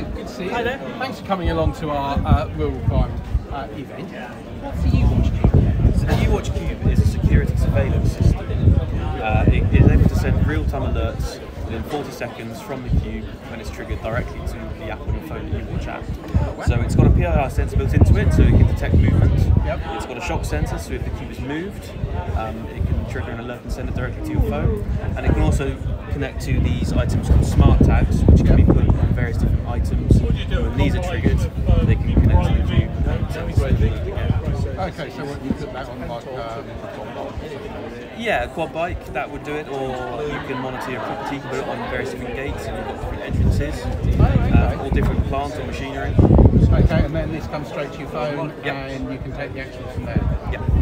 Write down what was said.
Hello, good to see you. Hi there. Thanks for coming along to our uh, Rural Crime uh, event. What's the U-Watch Cube? So the UWatch Cube is a security surveillance system. Uh, it is able to send real-time alerts within 40 seconds from the cube when it's triggered directly to the app on your phone, the UWatch app. So it's got a PIR sensor built into it, so it can detect movement. Yep. It's got a shock sensor, so if the cube is moved, um, it can trigger an alert and send it directly to your phone. And it can also connect to these items called smart tags, which can be put on various different items. When these are triggered, they can connect to the cube and tell you where they are. Okay, so what you put that on like um, Yeah, a quad bike, that would do it, or you can monitor your property, you can put it on various different gates, and you've got different entrances, uh, all different plants or machinery. Okay, and then this comes straight to your phone Yep. and you can take the action from there. Yeah.